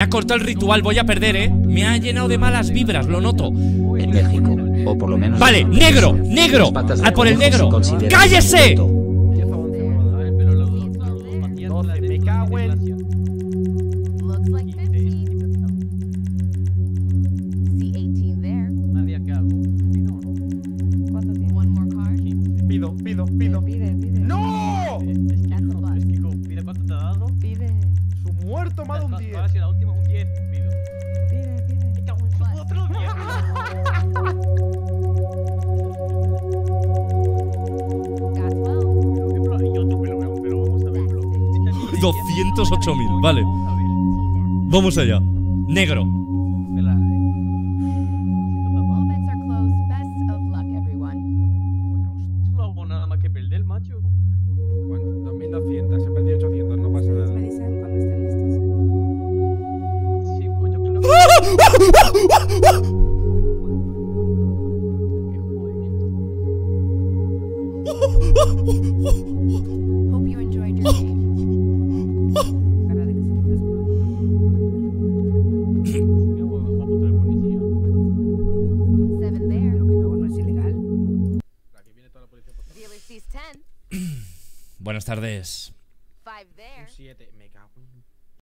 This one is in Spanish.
Me ha cortado el ritual, voy a perder, ¿eh? Me ha llenado de malas vibras, lo noto. En México, o por lo menos... Vale, negro, negro, al por el negro. ¡Cállese! Pido, pido, pido. ¡No! muerto más de un 10. Va la un pido. Vale. Vamos allá. Negro. Buenas tardes. Siete.